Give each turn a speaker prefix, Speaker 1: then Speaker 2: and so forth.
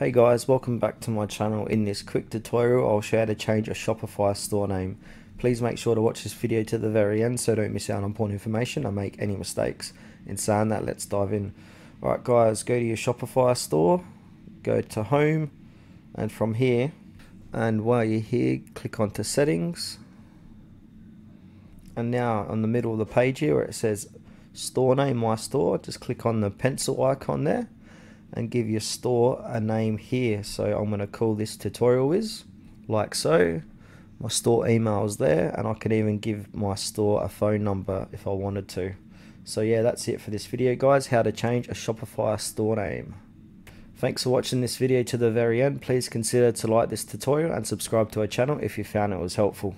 Speaker 1: Hey guys, welcome back to my channel. In this quick tutorial, I'll show you how to change a Shopify store name. Please make sure to watch this video to the very end so don't miss out on important information or make any mistakes. In saying that, let's dive in. Alright guys, go to your Shopify store, go to home, and from here, and while you're here, click onto settings. And now on the middle of the page here where it says store name, my store, just click on the pencil icon there and give your store a name here. So I'm going to call this tutorial Wiz, like so. My store email is there, and I can even give my store a phone number if I wanted to. So yeah, that's it for this video guys, how to change a Shopify store name. Thanks for watching this video to the very end. Please consider to like this tutorial and subscribe to our channel if you found it was helpful.